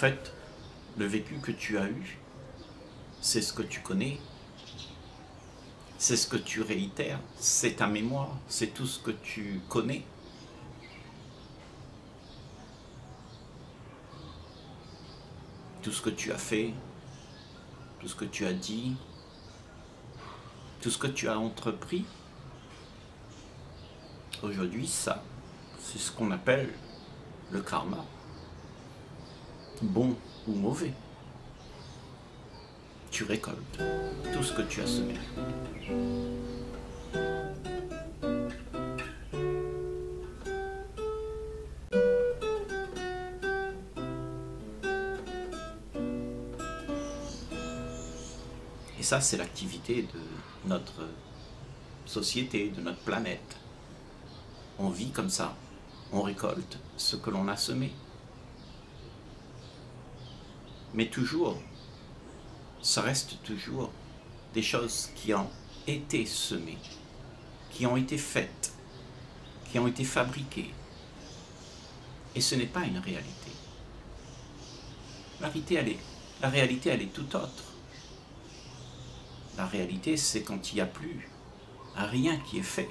fait, le vécu que tu as eu, c'est ce que tu connais, c'est ce que tu réitères, c'est ta mémoire, c'est tout ce que tu connais. Tout ce que tu as fait, tout ce que tu as dit, tout ce que tu as entrepris. Aujourd'hui, ça, c'est ce qu'on appelle le karma. Bon ou mauvais. Tu récoltes tout ce que tu as semé. Et ça, c'est l'activité de notre société, de notre planète. On vit comme ça, on récolte ce que l'on a semé. Mais toujours, ça reste toujours des choses qui ont été semées, qui ont été faites, qui ont été fabriquées. Et ce n'est pas une réalité. La réalité, elle est, la réalité, est tout autre. La réalité, c'est quand il n'y a plus rien qui est fait.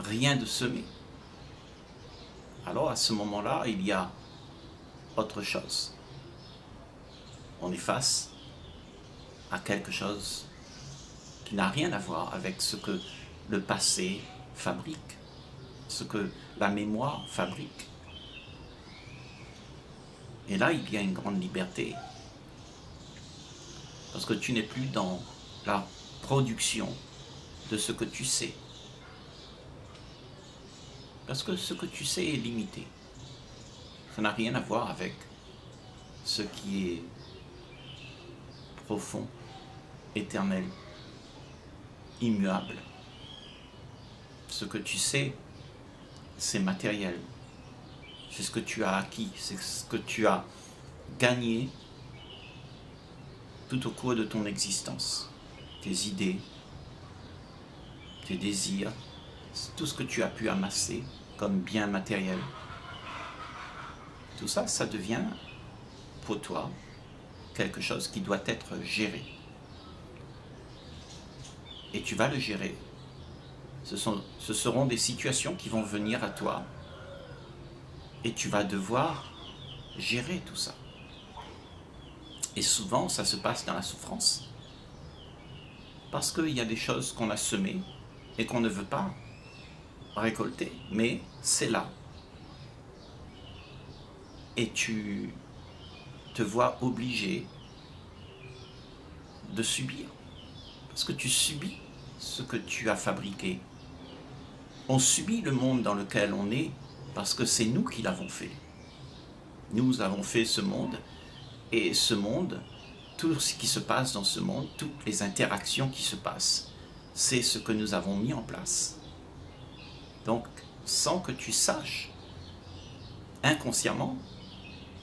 Rien de semé. Alors à ce moment-là, il y a autre chose. On est face à quelque chose qui n'a rien à voir avec ce que le passé fabrique, ce que la mémoire fabrique. Et là, il y a une grande liberté. Parce que tu n'es plus dans la production de ce que tu sais. Parce que ce que tu sais est limité. Ça n'a rien à voir avec ce qui est profond, éternel, immuable. Ce que tu sais, c'est matériel. C'est ce que tu as acquis, c'est ce que tu as gagné tout au cours de ton existence. Tes idées, tes désirs, tout ce que tu as pu amasser comme bien matériel. Ça, ça devient pour toi quelque chose qui doit être géré. Et tu vas le gérer. Ce, sont, ce seront des situations qui vont venir à toi et tu vas devoir gérer tout ça. Et souvent, ça se passe dans la souffrance. Parce qu'il y a des choses qu'on a semées et qu'on ne veut pas récolter. Mais c'est là. Et tu te vois obligé de subir. Parce que tu subis ce que tu as fabriqué. On subit le monde dans lequel on est parce que c'est nous qui l'avons fait. Nous avons fait ce monde et ce monde, tout ce qui se passe dans ce monde, toutes les interactions qui se passent, c'est ce que nous avons mis en place. Donc, sans que tu saches, inconsciemment,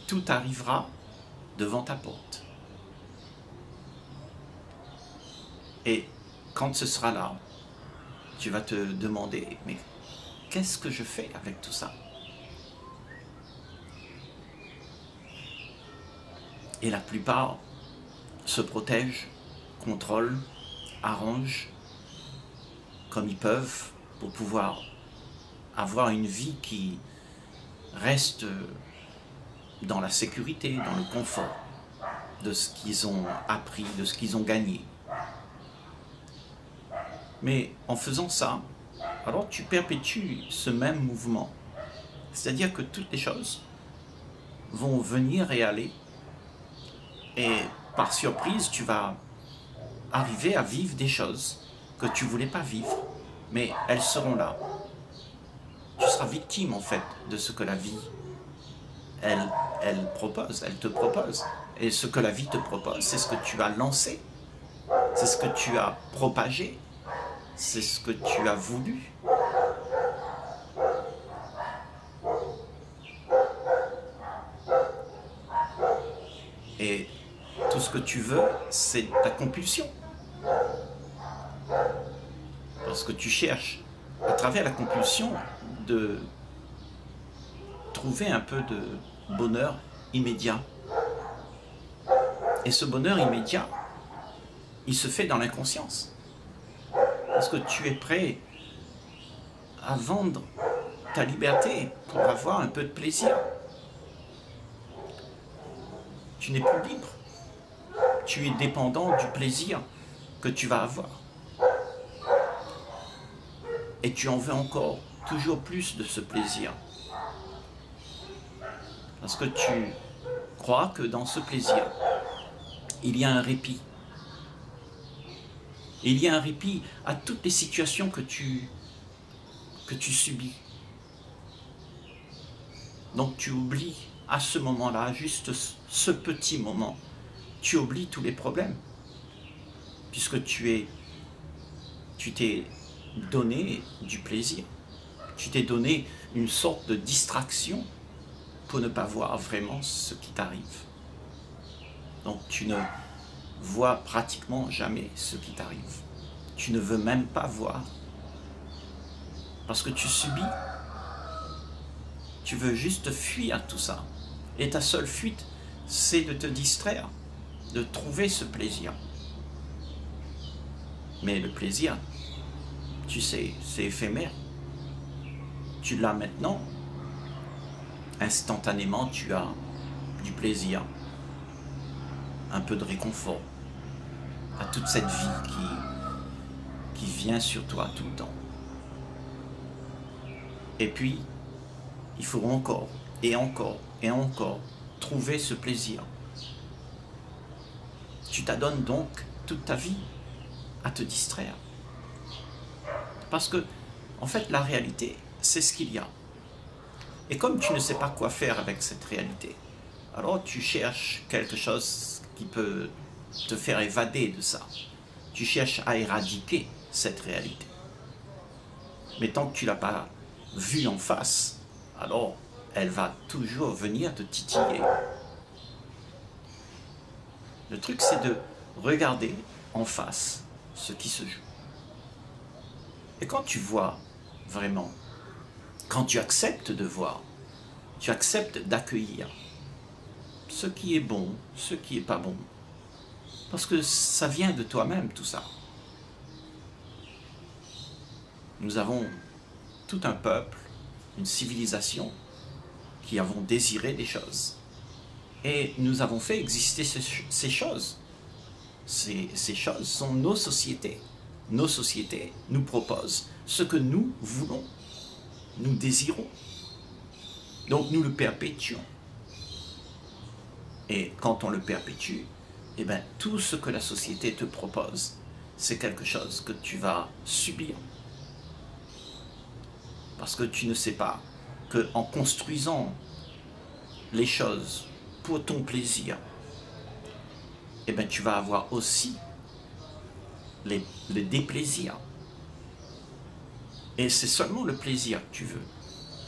tout arrivera devant ta porte. Et quand ce sera là, tu vas te demander, mais qu'est-ce que je fais avec tout ça? Et la plupart se protègent, contrôlent, arrangent comme ils peuvent pour pouvoir avoir une vie qui reste dans la sécurité, dans le confort de ce qu'ils ont appris, de ce qu'ils ont gagné. Mais en faisant ça, alors tu perpétues ce même mouvement. C'est-à-dire que toutes les choses vont venir et aller et par surprise, tu vas arriver à vivre des choses que tu voulais pas vivre, mais elles seront là. Tu seras victime en fait de ce que la vie, elle, elle propose, elle te propose. Et ce que la vie te propose, c'est ce que tu as lancé, c'est ce que tu as propagé, c'est ce que tu as voulu. Et tout ce que tu veux, c'est ta compulsion. Parce que tu cherches, à travers la compulsion, de trouver un peu de bonheur immédiat. Et ce bonheur immédiat, il se fait dans l'inconscience. Parce que tu es prêt à vendre ta liberté pour avoir un peu de plaisir. Tu n'es plus libre. Tu es dépendant du plaisir que tu vas avoir. Et tu en veux encore toujours plus de ce plaisir. Parce que tu crois que dans ce plaisir, il y a un répit? Il y a un répit à toutes les situations que tu, subis. Donc tu oublies à ce moment-là, juste ce petit moment, tu oublies tous les problèmes. Puisque tu t'es donné du plaisir. Tu t'es donné une sorte de distraction pour ne pas voir vraiment ce qui t'arrive. Donc tu ne vois pratiquement jamais ce qui t'arrive. Tu ne veux même pas voir. Parce que tu subis. Tu veux juste fuir tout ça. Et ta seule fuite, c'est de te distraire, de trouver ce plaisir. Mais le plaisir, tu sais, c'est éphémère. Tu l'as maintenant. Instantanément, tu as du plaisir, un peu de réconfort à toute cette vie qui, qui vient sur toi tout le temps. Et puis, il faut encore et encore et encore trouver ce plaisir. Tu t'adonnes donc toute ta vie à te distraire. Parce que, en fait, la réalité, c'est ce qu'il y a. Et comme tu ne sais pas quoi faire avec cette réalité, alors tu cherches quelque chose qui peut te faire évader de ça. Tu cherches à éradiquer cette réalité. Mais tant que tu l'as pas vue en face, alors elle va toujours venir te titiller. Le truc, c'est de regarder en face ce qui se joue. Et quand tu vois vraiment, quand tu acceptes de voir, tu acceptes d'accueillir ce qui est bon, ce qui n'est pas bon. Parce que ça vient de toi-même tout ça. Nous avons tout un peuple, une civilisation qui avons désiré des choses. Et nous avons fait exister ces choses. Ces, ces choses sont nos sociétés nos sociétés nous proposent ce que nous voulons, nous désirons. Donc nous le perpétuons. Et quand on le perpétue, eh bien, tout ce que la société te propose, c'est quelque chose que tu vas subir. Parce que tu ne sais pas qu'en construisant les choses pour ton plaisir, eh bien, tu vas avoir aussi les, le déplaisir. Et c'est seulement le plaisir que tu veux.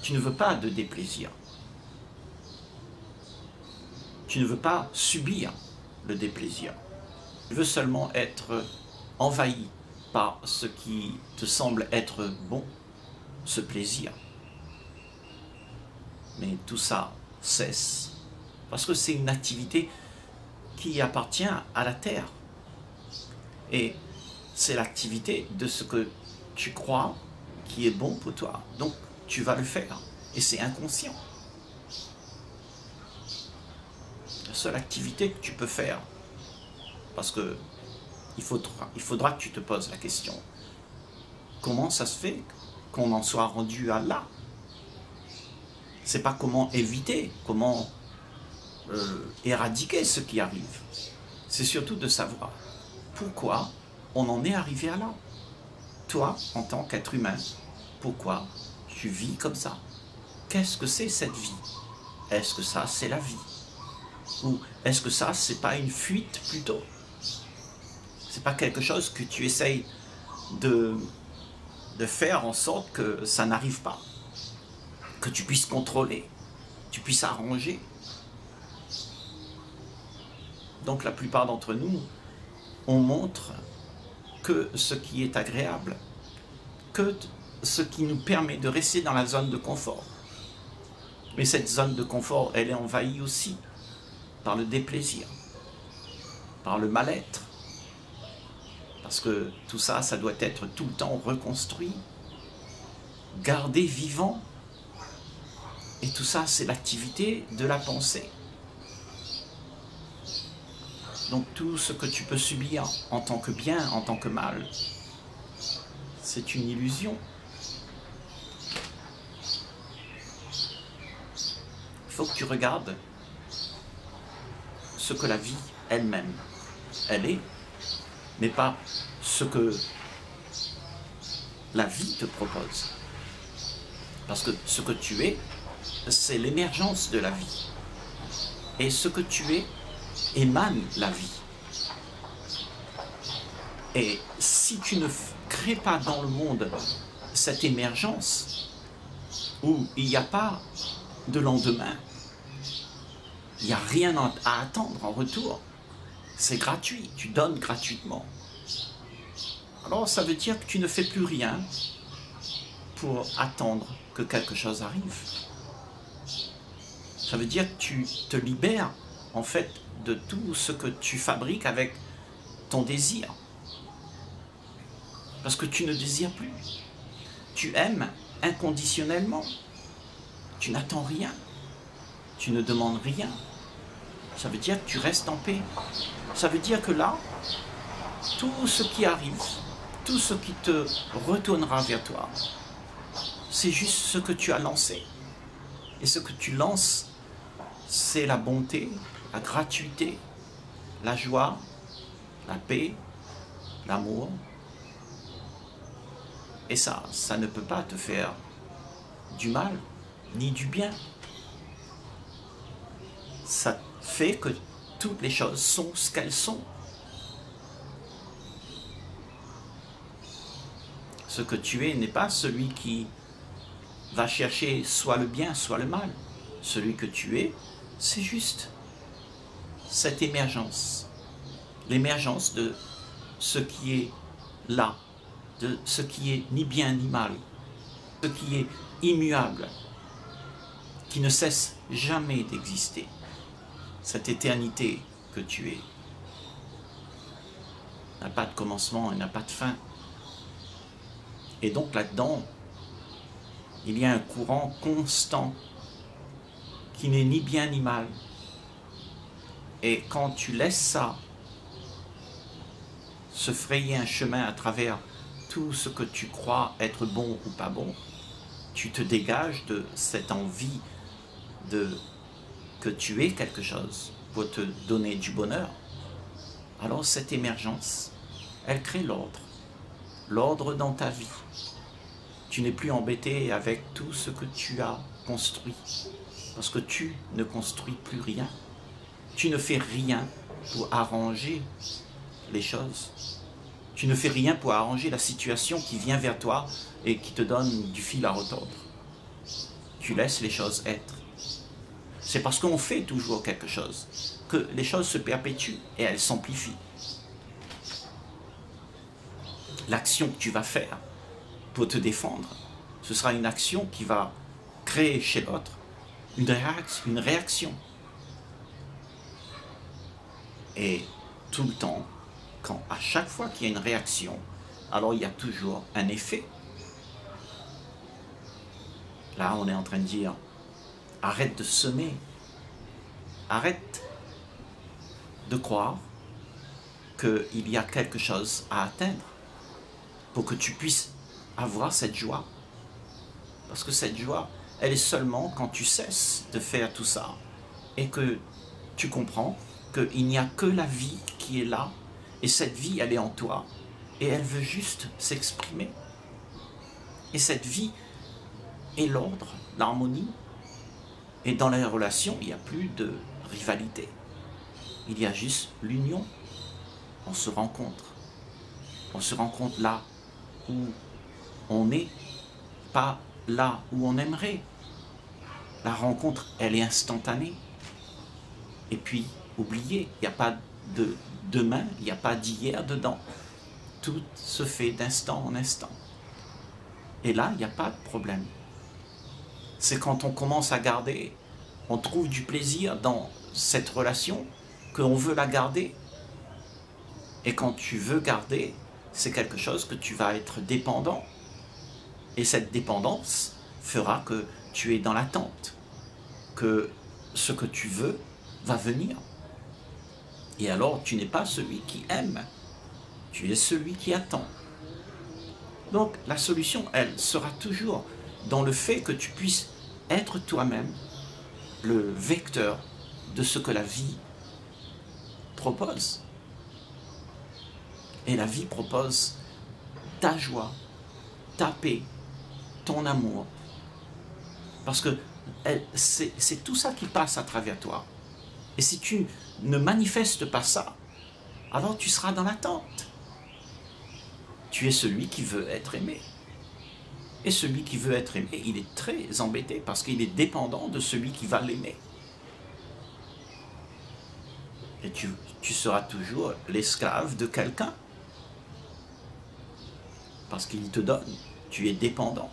Tu ne veux pas de déplaisir. Tu ne veux pas subir le déplaisir. Tu veux seulement être envahi par ce qui te semble être bon, ce plaisir. Mais tout ça cesse parce que c'est une activité qui appartient à la terre. Et c'est l'activité de ce que tu crois qui est bon pour toi. Donc, tu vas le faire. Et c'est inconscient. La seule activité que tu peux faire, parce que il faudra, il faudra que tu te poses la question, comment ça se fait qu'on en soit rendu à là? C'est pas comment éviter, comment euh, éradiquer ce qui arrive. C'est surtout de savoir pourquoi on en est arrivé à là. Toi, en tant qu'être humain, pourquoi tu vis comme ça? Qu'est-ce que c'est cette vie? Est-ce que ça, c'est la vie? Ou est-ce que ça, c'est pas une fuite plutôt? C'est pas quelque chose que tu essayes de, de faire en sorte que ça n'arrive pas? Que tu puisses contrôler, tu puisses arranger? Donc la plupart d'entre nous, on montre que ce qui est agréable, que ce qui nous permet de rester dans la zone de confort. Mais cette zone de confort, elle est envahie aussi par le déplaisir, par le mal-être. Parce que tout ça, ça doit être tout le temps reconstruit, gardé vivant. Et tout ça, c'est l'activité de la pensée. Donc tout ce que tu peux subir en tant que bien, en tant que mal, c'est une illusion. Il faut que tu regardes ce que la vie elle-même, elle est, mais pas ce que la vie te propose. Parce que ce que tu es, c'est l'émergence de la vie. Et ce que tu es émane la vie. Et si tu ne crées pas dans le monde cette émergence, où il n'y a pas de lendemain, il n'y a rien à attendre en retour, c'est gratuit, tu donnes gratuitement. Alors ça veut dire que tu ne fais plus rien pour attendre que quelque chose arrive. Ça veut dire que tu te libères en fait de tout ce que tu fabriques avec ton désir. Parce que tu ne désires plus. Tu aimes inconditionnellement. Tu n'attends rien. Tu ne demandes rien. Ça veut dire que tu restes en paix. Ça veut dire que là, tout ce qui arrive, tout ce qui te retournera vers toi, c'est juste ce que tu as lancé. Et ce que tu lances, c'est la bonté, la gratuité, la joie, la paix, l'amour. Et ça, ça ne peut pas te faire du mal ni du bien. Ça fait que toutes les choses sont ce qu'elles sont. Ce que tu es n'est pas celui qui va chercher soit le bien, soit le mal. Celui que tu es, c'est juste cette émergence, l'émergence de ce qui est là, de ce qui est ni bien ni mal, ce qui est immuable, qui ne cesse jamais d'exister, cette éternité que tu es, n'a pas de commencement et n'a pas de fin. Et donc là-dedans, il y a un courant constant qui n'est ni bien ni mal, et quand tu laisses ça se frayer un chemin à travers tout ce que tu crois être bon ou pas bon, tu te dégages de cette envie de que tu es quelque chose pour te donner du bonheur. Alors cette émergence, elle crée l'ordre, l'ordre dans ta vie. Tu n'es plus embêté avec tout ce que tu as construit, parce que tu ne construis plus rien. Tu ne fais rien pour arranger les choses. Tu ne fais rien pour arranger la situation qui vient vers toi et qui te donne du fil à retordre. Tu laisses les choses être. C'est parce qu'on fait toujours quelque chose que les choses se perpétuent et elles s'amplifient. L'action que tu vas faire pour te défendre, ce sera une action qui va créer chez l'autre une réaction. Et tout le temps, quand à chaque fois qu'il y a une réaction, alors il y a toujours un effet. Là, on est en train de dire, arrête de semer, arrête de croire qu'il y a quelque chose à atteindre pour que tu puisses avoir cette joie. Parce que cette joie, elle est seulement quand tu cesses de faire tout ça et que tu comprends qu'il n'y a que la vie qui est là, et cette vie, elle est en toi, et elle veut juste s'exprimer. Et cette vie est l'ordre, l'harmonie, et dans les relations, il n'y a plus de rivalité. Il y a juste l'union. On se rencontre. On se rencontre là où on est, pas là où on aimerait. La rencontre, elle est instantanée. Et puis, oublié. Il n'y a pas de demain, il n'y a pas d'hier dedans. Tout se fait d'instant en instant. Et là, il n'y a pas de problème. C'est quand on commence à garder, on trouve du plaisir dans cette relation, qu'on veut la garder. Et quand tu veux garder, c'est quelque chose que tu vas être dépendant. Et cette dépendance fera que tu es dans l'attente, que ce que tu veux va venir. Et alors tu n'es pas celui qui aime, tu es celui qui attend. Donc la solution, elle, sera toujours dans le fait que tu puisses être toi-même le vecteur de ce que la vie propose. Et la vie propose ta joie, ta paix, ton amour. Parce que c'est tout ça qui passe à travers toi. Et si tu ne manifestes pas ça, alors tu seras dans l'attente. Tu es celui qui veut être aimé. Et celui qui veut être aimé, il est très embêté parce qu'il est dépendant de celui qui va l'aimer. Et tu, tu seras toujours l'esclave de quelqu'un. Parce qu'il te donne. Tu es dépendant.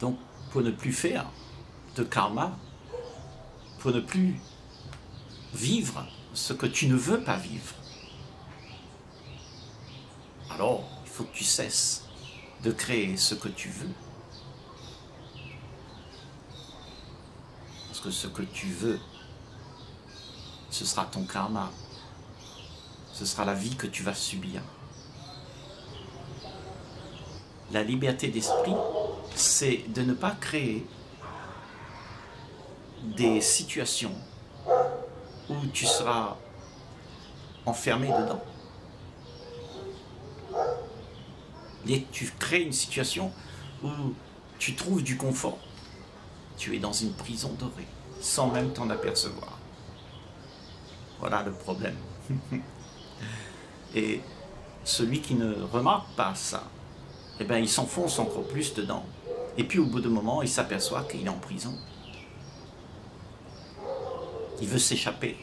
Donc, pour ne plus faire de karma, ne plus vivre ce que tu ne veux pas vivre, alors il faut que tu cesses de créer ce que tu veux. Parce que ce que tu veux, ce sera ton karma. Ce sera la vie que tu vas subir. La liberté d'esprit, c'est de ne pas créer des situations où tu seras enfermé dedans. Que tu crées une situation où tu trouves du confort, tu es dans une prison dorée, sans même t'en apercevoir. Voilà le problème. Et celui qui ne remarque pas ça, eh bien, il s'enfonce encore plus dedans. Et puis au bout d'un moment, il s'aperçoit qu'il est en prison. Il veut s'échapper.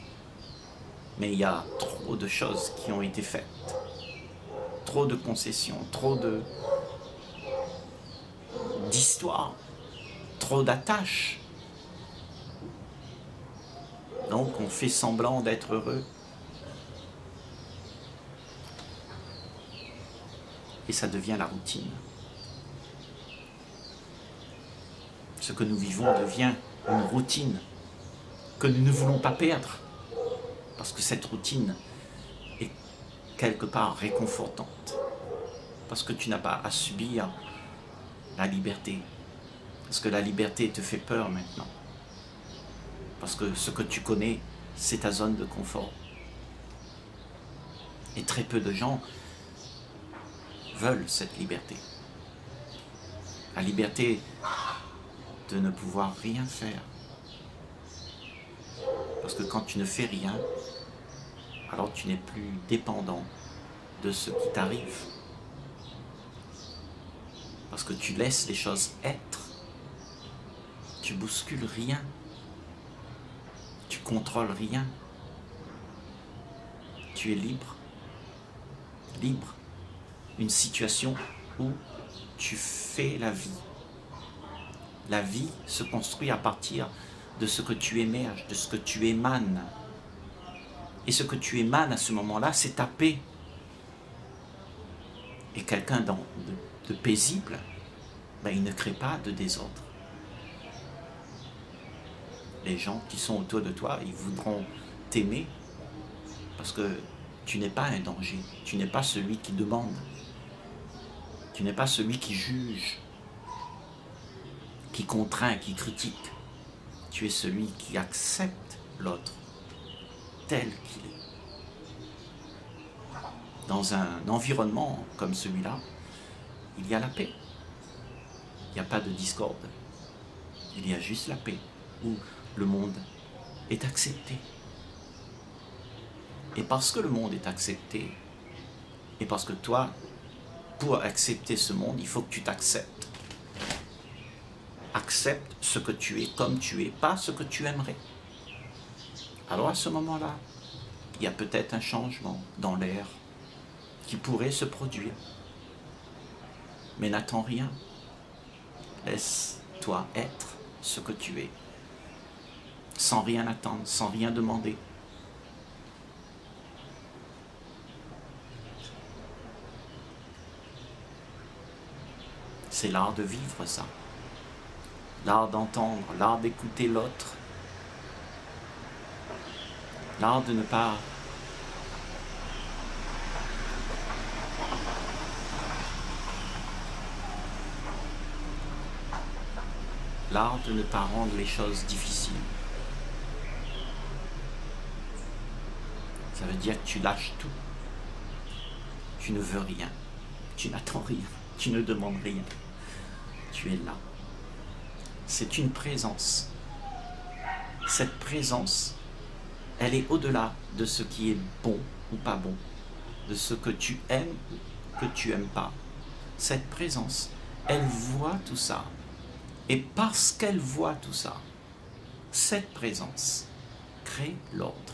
Mais il y a trop de choses qui ont été faites. Trop de concessions, trop de d'histoires, trop d'attaches. Donc on fait semblant d'être heureux. Et ça devient la routine. ce que nous vivons devient une routine que nous ne voulons pas perdre. Parce que cette routine est quelque part réconfortante. Parce que tu n'as pas à subir la liberté. Parce que la liberté te fait peur maintenant. Parce que ce que tu connais, c'est ta zone de confort. Et très peu de gens veulent cette liberté. La liberté de ne pouvoir rien faire. Parce que quand tu ne fais rien, alors tu n'es plus dépendant de ce qui t'arrive. Parce que tu laisses les choses être. Tu bouscules rien. Tu contrôles rien. Tu es libre. Libre. Une situation où tu fais la vie la vie se construit à partir de ce que tu émerges, de ce que tu émanes. Et ce que tu émanes à ce moment-là, c'est ta paix. Et quelqu'un de, paisible, ben, il ne crée pas de désordre. Les gens qui sont autour de toi, ils voudront t'aimer parce que tu n'es pas un danger, tu n'es pas celui qui demande, tu n'es pas celui qui juge, qui contraint, qui critique. Tu es celui qui accepte l'autre tel qu'il est. Dans un environnement comme celui-là, il y a la paix. Il n'y a pas de discorde. Il y a juste la paix, où le monde est accepté. Et parce que le monde est accepté, et parce que toi, pour accepter ce monde, il faut que tu t'acceptes accepte ce que tu es comme tu es, pas ce que tu aimerais. Alors à ce moment-là, il y a peut-être un changement dans l'air qui pourrait se produire. mais n'attends rien. Laisse-toi être ce que tu es, sans rien attendre, sans rien demander. C'est l'art de vivre ça. L'art d'entendre, l'art d'écouter l'autre. L'art de ne pas l'art de ne pas rendre les choses difficiles. Ça veut dire que tu lâches tout. Tu ne veux rien. Tu n'attends rien. Tu ne demandes rien. Tu es là. C'est une présence. Cette présence, elle est au-delà de ce qui est bon ou pas bon, de ce que tu aimes ou que tu aimes pas. Cette présence, elle voit tout ça, et parce qu'elle voit tout ça, cette présence crée l'ordre.